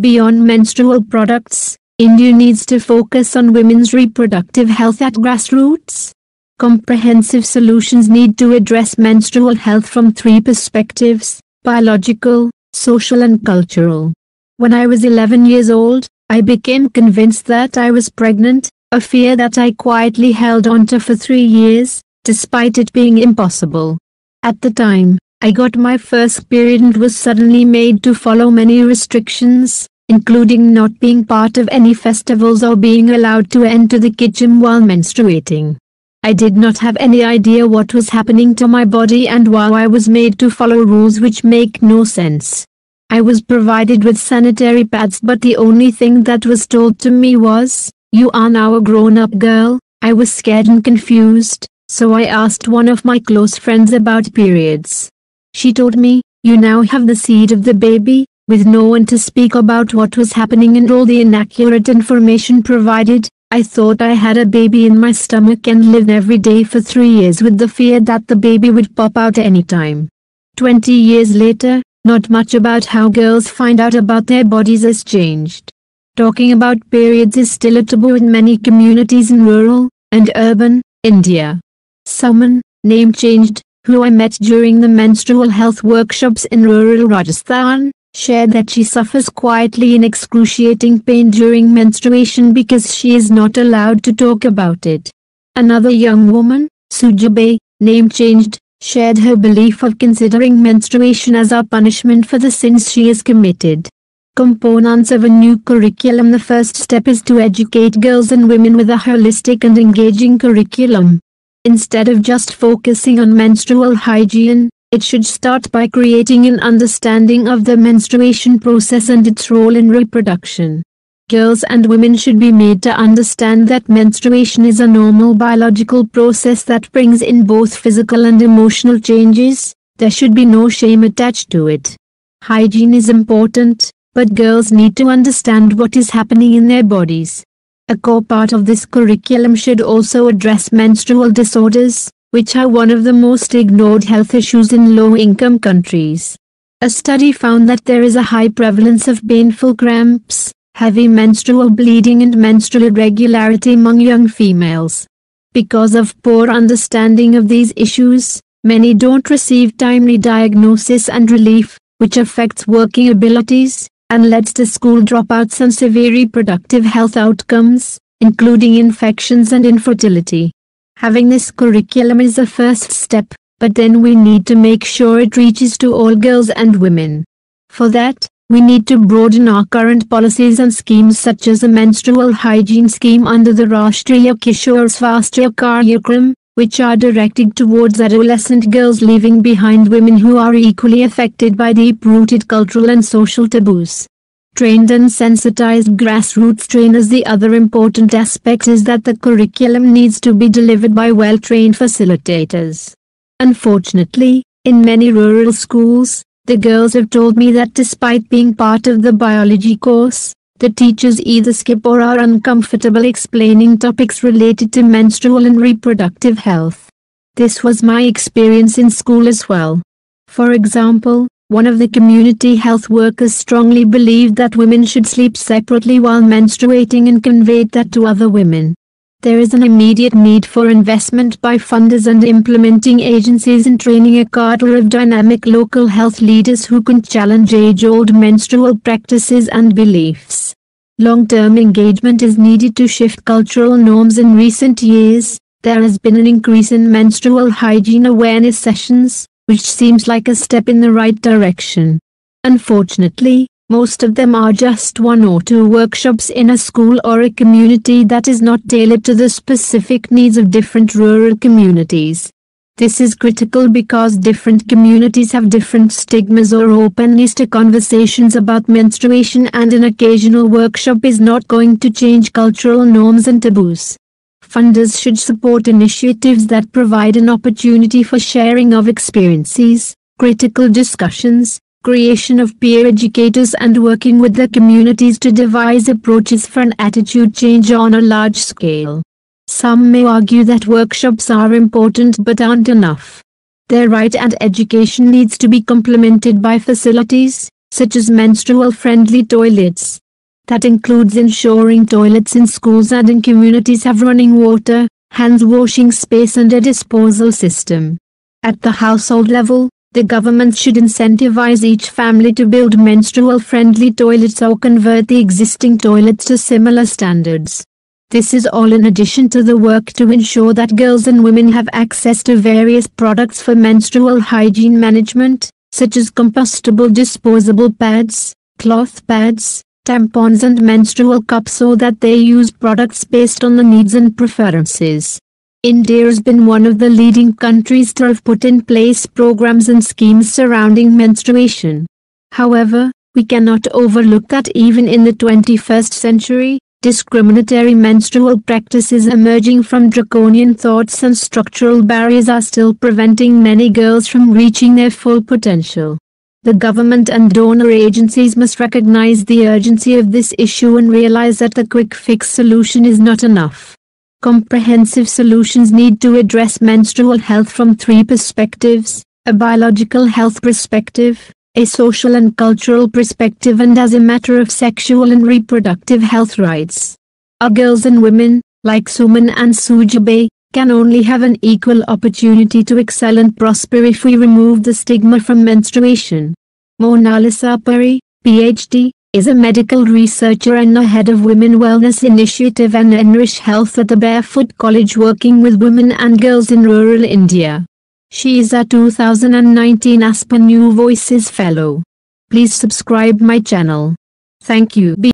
Beyond menstrual products, India needs to focus on women's reproductive health at grassroots. Comprehensive solutions need to address menstrual health from three perspectives biological, social, and cultural. When I was 11 years old, I became convinced that I was pregnant, a fear that I quietly held onto for three years, despite it being impossible. At the time, I got my first period and was suddenly made to follow many restrictions, including not being part of any festivals or being allowed to enter the kitchen while menstruating. I did not have any idea what was happening to my body and why I was made to follow rules which make no sense. I was provided with sanitary pads but the only thing that was told to me was, you are now a grown-up girl. I was scared and confused, so I asked one of my close friends about periods. She told me, you now have the seed of the baby, with no one to speak about what was happening and all the inaccurate information provided, I thought I had a baby in my stomach and lived every day for three years with the fear that the baby would pop out anytime. Twenty years later, not much about how girls find out about their bodies has changed. Talking about periods is still a taboo in many communities in rural and urban India. Suman, name changed, who I met during the menstrual health workshops in rural Rajasthan, shared that she suffers quietly in excruciating pain during menstruation because she is not allowed to talk about it. Another young woman, Sujabe, name changed, shared her belief of considering menstruation as a punishment for the sins she has committed. Components of a new curriculum The first step is to educate girls and women with a holistic and engaging curriculum. Instead of just focusing on menstrual hygiene, it should start by creating an understanding of the menstruation process and its role in reproduction. Girls and women should be made to understand that menstruation is a normal biological process that brings in both physical and emotional changes. There should be no shame attached to it. Hygiene is important, but girls need to understand what is happening in their bodies. A core part of this curriculum should also address menstrual disorders, which are one of the most ignored health issues in low-income countries. A study found that there is a high prevalence of painful cramps, heavy menstrual bleeding and menstrual irregularity among young females. Because of poor understanding of these issues, many don't receive timely diagnosis and relief, which affects working abilities, and leads to school dropouts and severe reproductive health outcomes, including infections and infertility. Having this curriculum is a first step, but then we need to make sure it reaches to all girls and women. For that, we need to broaden our current policies and schemes such as a menstrual hygiene scheme under the Rashtriya Kishore Swasthya Karyakram, which are directed towards adolescent girls leaving behind women who are equally affected by deep-rooted cultural and social taboos trained and sensitized grassroots trainers. The other important aspect is that the curriculum needs to be delivered by well-trained facilitators. Unfortunately, in many rural schools, the girls have told me that despite being part of the biology course, the teachers either skip or are uncomfortable explaining topics related to menstrual and reproductive health. This was my experience in school as well. For example, one of the community health workers strongly believed that women should sleep separately while menstruating and conveyed that to other women. There is an immediate need for investment by funders and implementing agencies in training a cadre of dynamic local health leaders who can challenge age-old menstrual practices and beliefs. Long-term engagement is needed to shift cultural norms in recent years. There has been an increase in menstrual hygiene awareness sessions, which seems like a step in the right direction. Unfortunately, most of them are just one or two workshops in a school or a community that is not tailored to the specific needs of different rural communities. This is critical because different communities have different stigmas or openness to conversations about menstruation and an occasional workshop is not going to change cultural norms and taboos. Funders should support initiatives that provide an opportunity for sharing of experiences, critical discussions, creation of peer educators and working with the communities to devise approaches for an attitude change on a large scale. Some may argue that workshops are important but aren't enough. Their right and education needs to be complemented by facilities, such as menstrual-friendly toilets. That includes ensuring toilets in schools and in communities have running water, hands washing space and a disposal system. At the household level, the government should incentivize each family to build menstrual-friendly toilets or convert the existing toilets to similar standards. This is all in addition to the work to ensure that girls and women have access to various products for menstrual hygiene management, such as compostable disposable pads, cloth pads, tampons and menstrual cups so that they use products based on the needs and preferences. India has been one of the leading countries to have put in place programs and schemes surrounding menstruation. However, we cannot overlook that even in the 21st century, discriminatory menstrual practices emerging from draconian thoughts and structural barriers are still preventing many girls from reaching their full potential. The government and donor agencies must recognize the urgency of this issue and realize that the quick fix solution is not enough. Comprehensive solutions need to address menstrual health from three perspectives, a biological health perspective, a social and cultural perspective and as a matter of sexual and reproductive health rights. Our girls and women, like Suman and Sujabe, can only have an equal opportunity to excel and prosper if we remove the stigma from menstruation. Monalisa Puri, PhD, is a medical researcher and the head of Women Wellness Initiative and Enrich Health at the Barefoot College working with women and girls in rural India. She is a 2019 Aspen New Voices Fellow. Please subscribe my channel. Thank you.